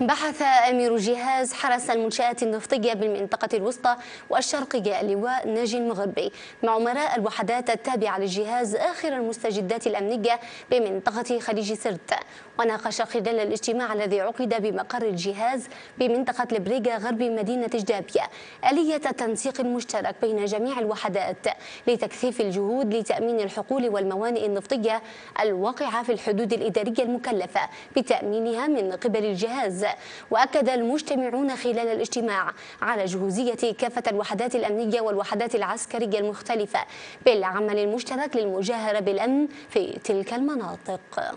بحث أمير جهاز حرس المنشآت النفطية بالمنطقة الوسطى والشرقية اللواء ناجي المغربي مع أمراء الوحدات التابعة للجهاز آخر المستجدات الأمنية بمنطقة خليج سرت. وناقش خلال الاجتماع الذي عقد بمقر الجهاز بمنطقة البريغا غرب مدينة جدابية آلية التنسيق المشترك بين جميع الوحدات لتكثيف الجهود لتأمين الحقول والموانئ النفطية الواقعة في الحدود الإدارية المكلفة بتأمينها من قبل الجهاز. وأكد المجتمعون خلال الاجتماع على جهوزية كافة الوحدات الأمنية والوحدات العسكرية المختلفة بالعمل المشترك للمجاهرة بالأمن في تلك المناطق.